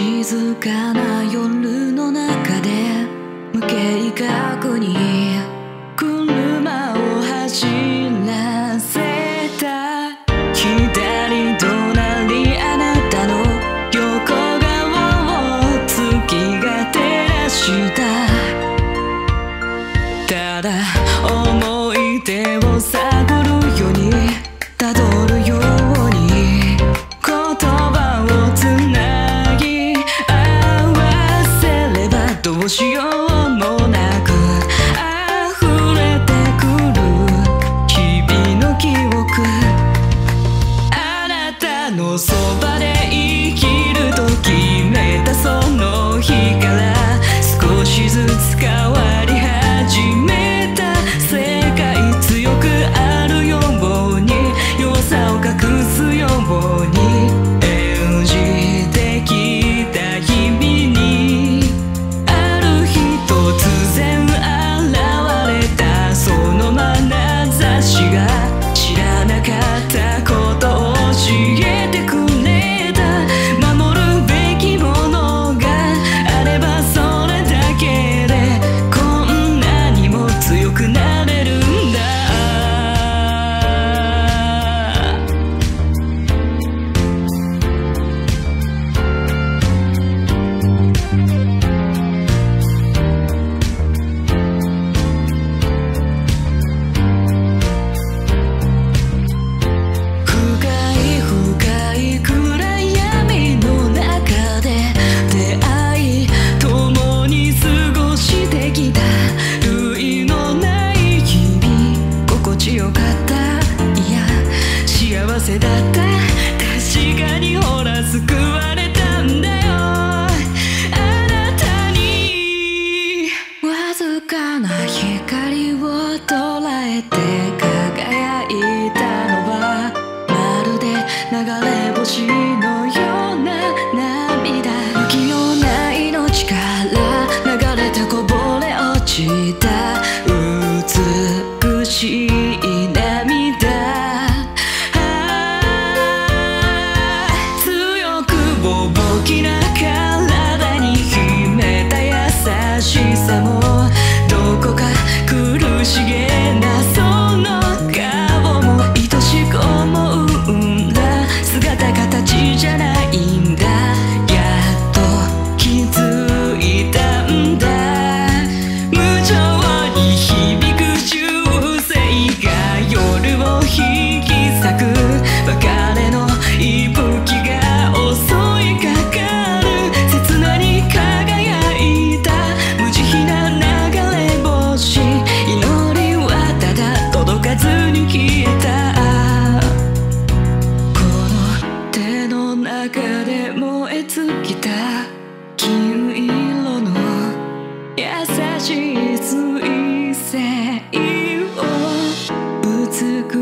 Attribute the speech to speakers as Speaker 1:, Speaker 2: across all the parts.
Speaker 1: 静かな夜の中で無計画に車を走らせた。左隣あなたの横顔を月が照らした。ただどうしよう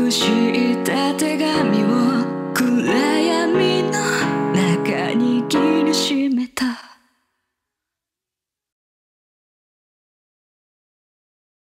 Speaker 1: くした手紙を暗闇の中に切りしめた。